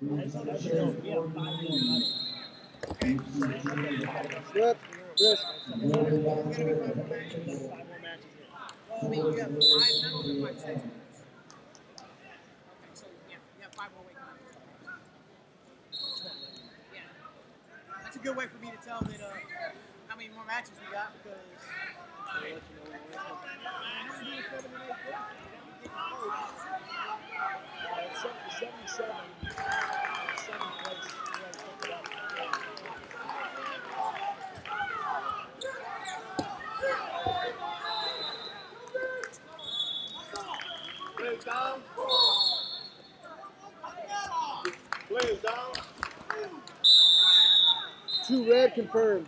Good. Mean, you that's a good way for me to tell that uh, how many more matches we got because. Two red confirmed.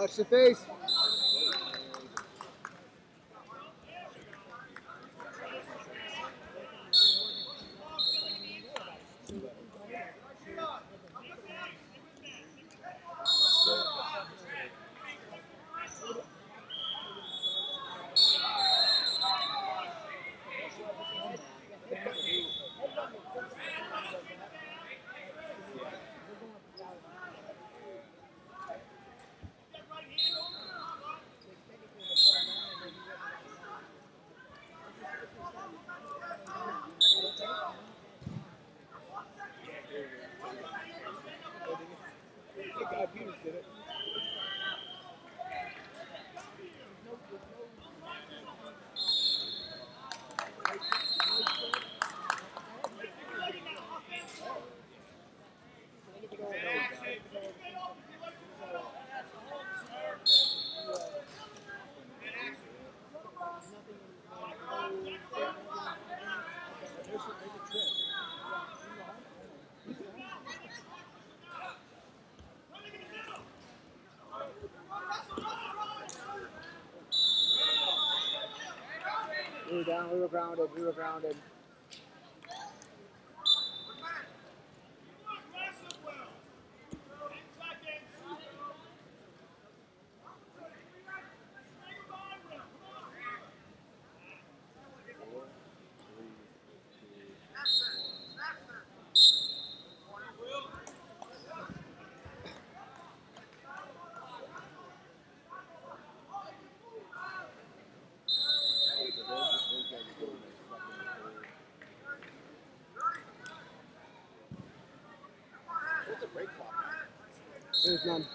Watch the face. Guy did it. We were down, we were grounded, we were grounded. There's none.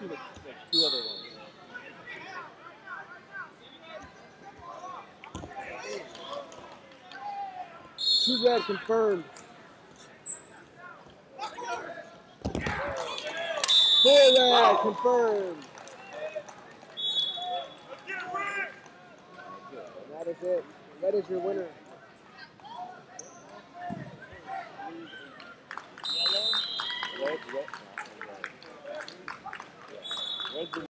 Like two other ones. two red confirmed. Four red confirmed. That is it. That is your winner.